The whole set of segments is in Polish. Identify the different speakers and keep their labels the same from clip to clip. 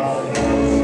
Speaker 1: Amen.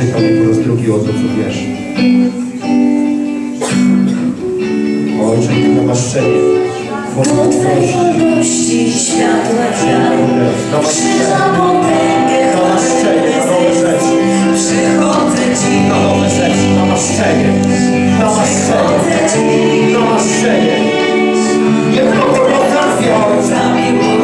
Speaker 1: pytanie po raz drugi o to, co wiesz. Ojcze, na namaszczenie. Do Twej
Speaker 2: wolności światła wiary,
Speaker 1: przy
Speaker 2: zapotęgę Przychodzę Ci, na nowe
Speaker 1: rzeczy, namaszczenie, namaszczenie, namaszczenie. Nie tylko potrafię,
Speaker 2: Ojcze.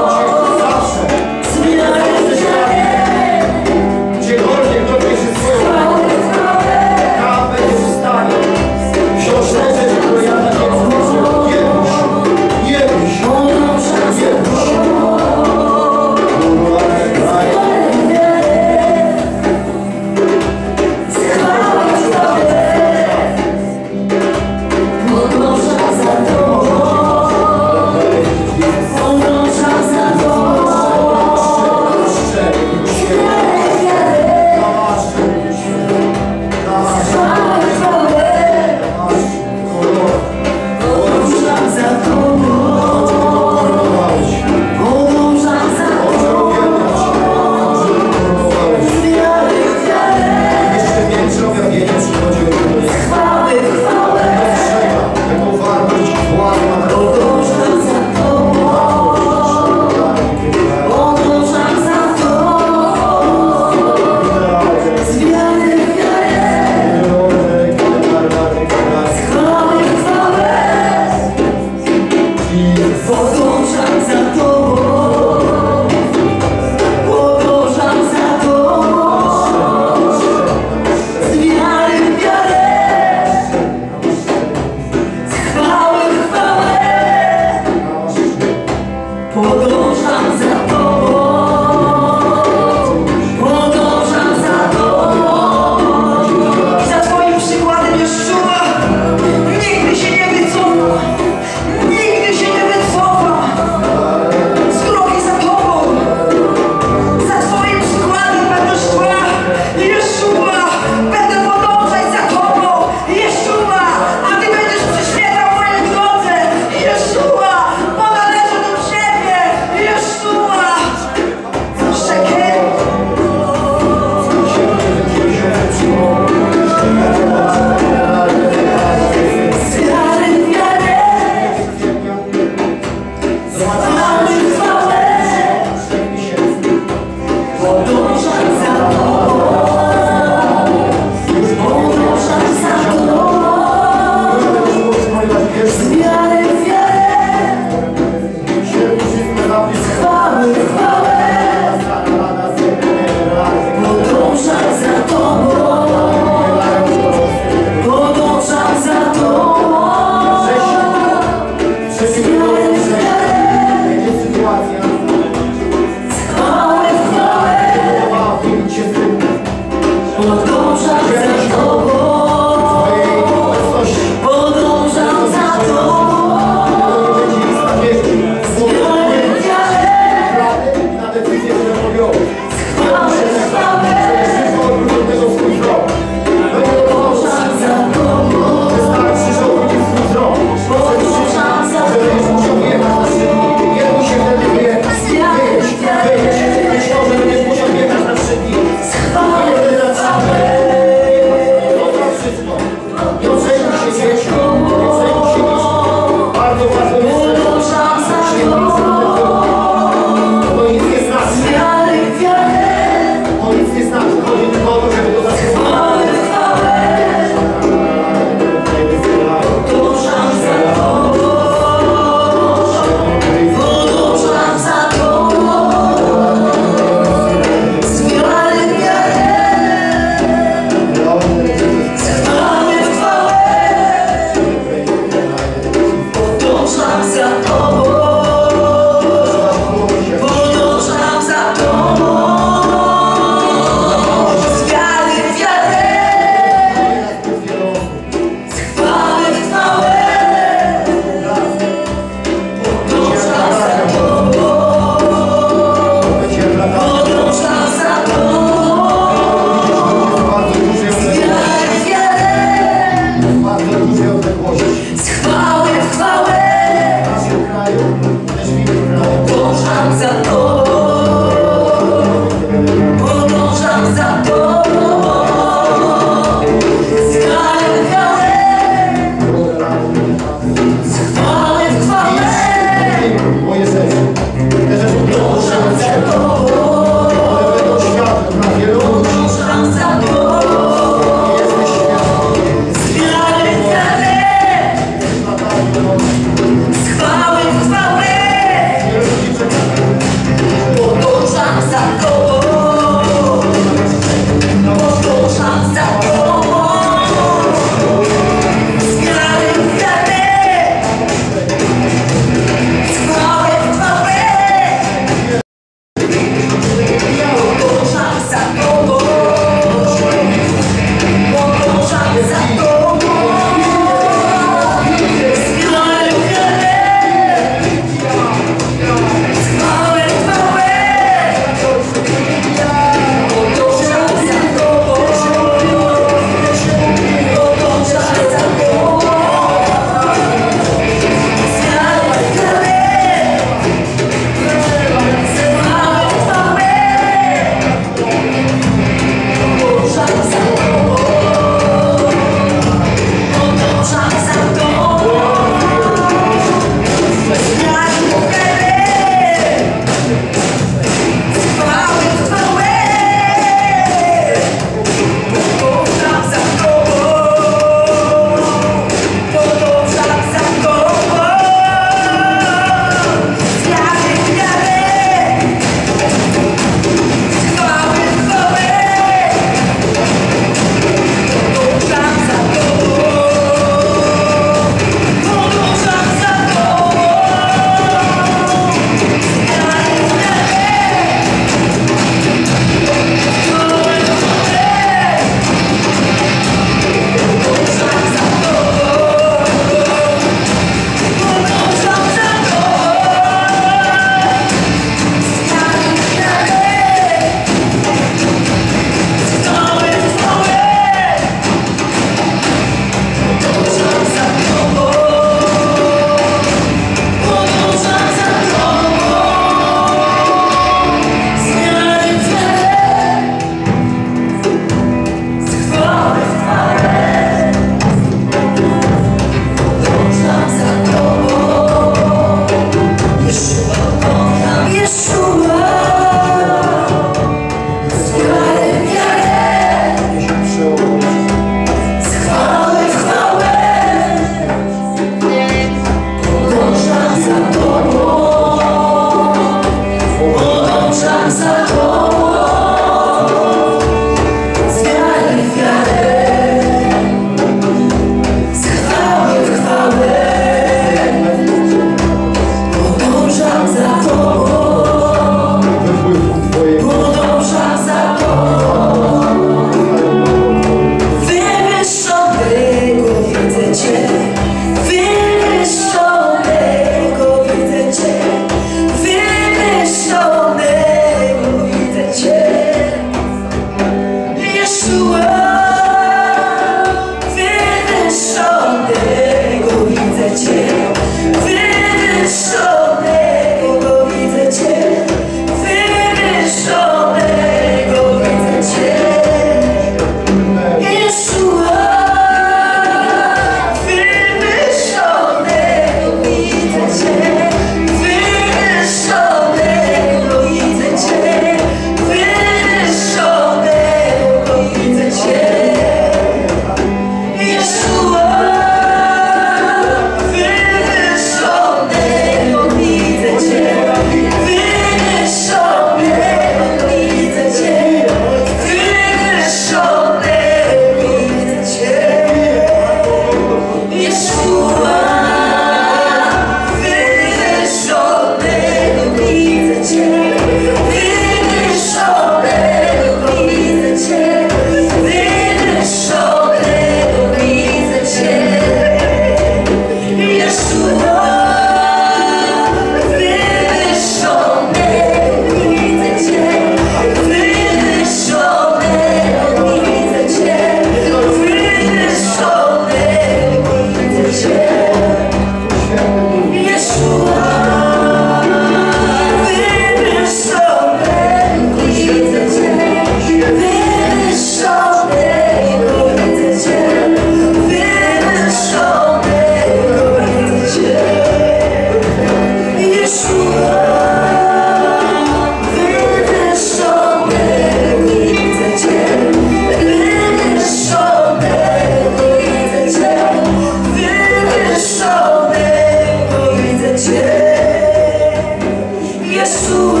Speaker 2: Jesus.